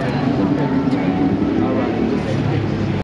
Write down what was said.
그런